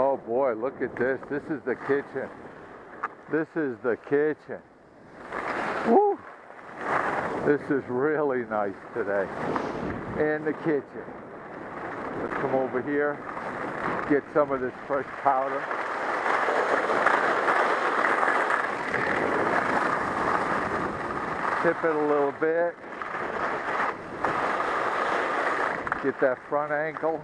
Oh boy, look at this. This is the kitchen. This is the kitchen. Woo! This is really nice today. In the kitchen. Let's come over here, get some of this fresh powder. Tip it a little bit. Get that front ankle.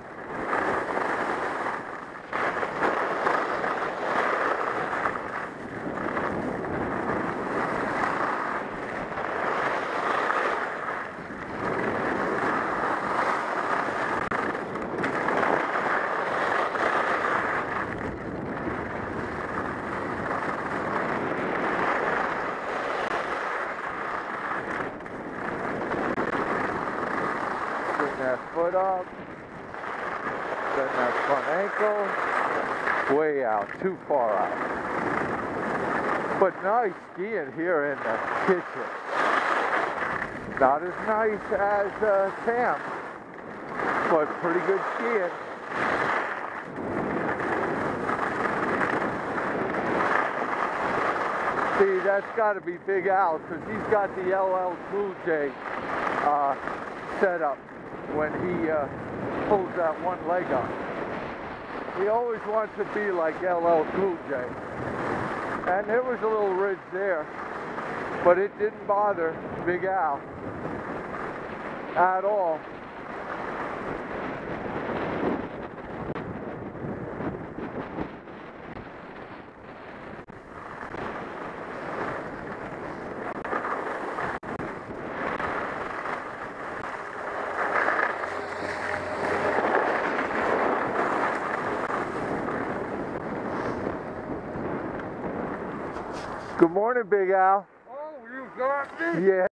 That foot up. Bend that front ankle. Way out, too far out. But nice skiing here in the kitchen. Not as nice as uh, camp, but pretty good skiing. See, that's got to be Big Al because he's got the LL Cool J uh, setup when he uh, pulls that one leg up. He always wants to be like LL Cool J. And there was a little ridge there, but it didn't bother Big Al at all. Good morning, Big Al. Oh, you got me? Yeah.